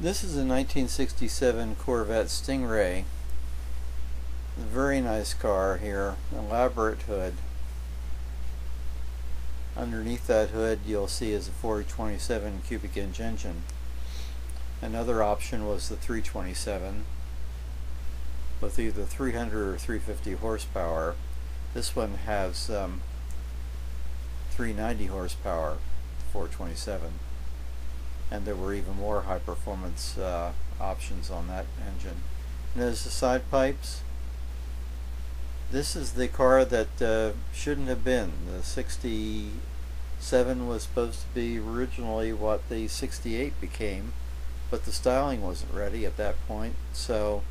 This is a 1967 Corvette Sting Ray. Very nice car here, elaborate hood. Underneath that hood you'll see is a 427 cubic inch engine. Another option was the 327 with either 300 or 350 horsepower. This one has um, 390 horsepower, 427 and there were even more high performance uh, options on that engine. There's the side pipes. This is the car that uh, shouldn't have been. The 67 was supposed to be originally what the 68 became, but the styling wasn't ready at that point, so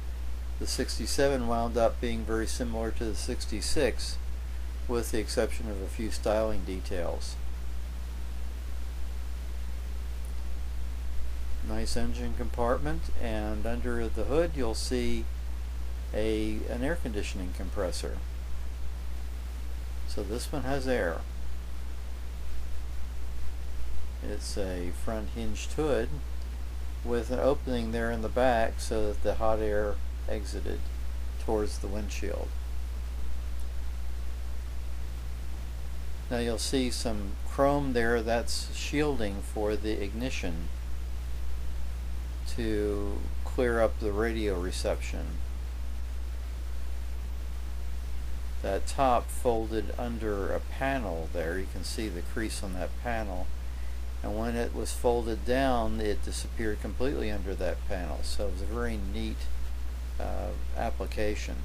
the 67 wound up being very similar to the 66 with the exception of a few styling details. Nice engine compartment and under the hood you'll see a an air conditioning compressor. So this one has air. It's a front hinged hood with an opening there in the back so that the hot air exited towards the windshield. Now you'll see some chrome there that's shielding for the ignition to clear up the radio reception. That top folded under a panel there, you can see the crease on that panel. And when it was folded down, it disappeared completely under that panel. So it was a very neat uh, application.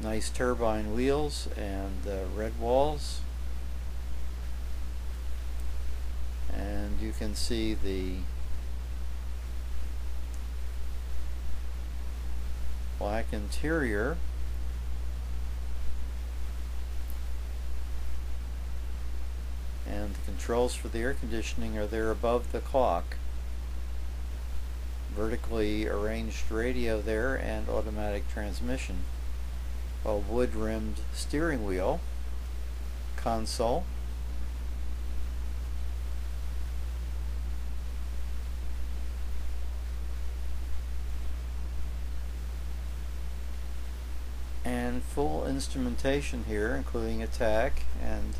Nice turbine wheels and uh, red walls. And you can see the black interior. And the controls for the air conditioning are there above the clock. Vertically arranged radio there and automatic transmission. A wood rimmed steering wheel. Console and full instrumentation here including a tach and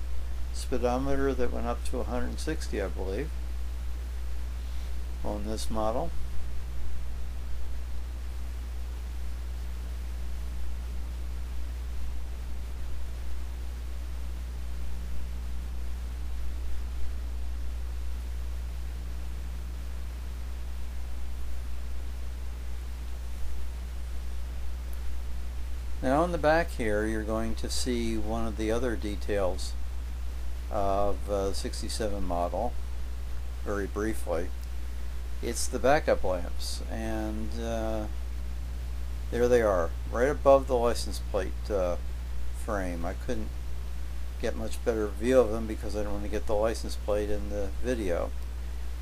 speedometer that went up to 160 I believe on this model Now on the back here you're going to see one of the other details of uh, 67 model very briefly. It's the backup lamps and uh, there they are right above the license plate uh, frame. I couldn't get much better view of them because I didn't want to get the license plate in the video.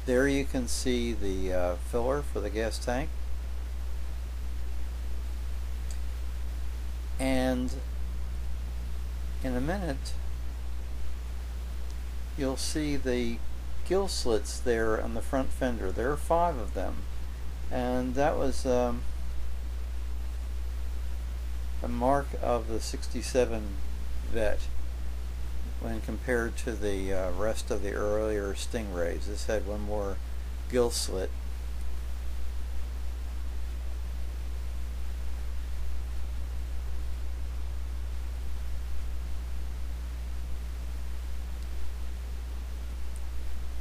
There you can see the uh, filler for the gas tank and in a minute you'll see the gill slits there on the front fender. There are five of them. And that was um, a mark of the 67 Vette when compared to the uh, rest of the earlier Sting Rays. This had one more gill slit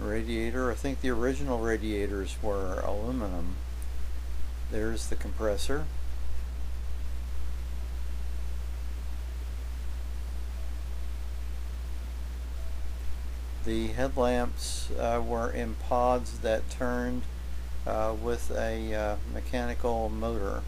radiator. I think the original radiators were aluminum. There's the compressor. The headlamps uh, were in pods that turned uh, with a uh, mechanical motor.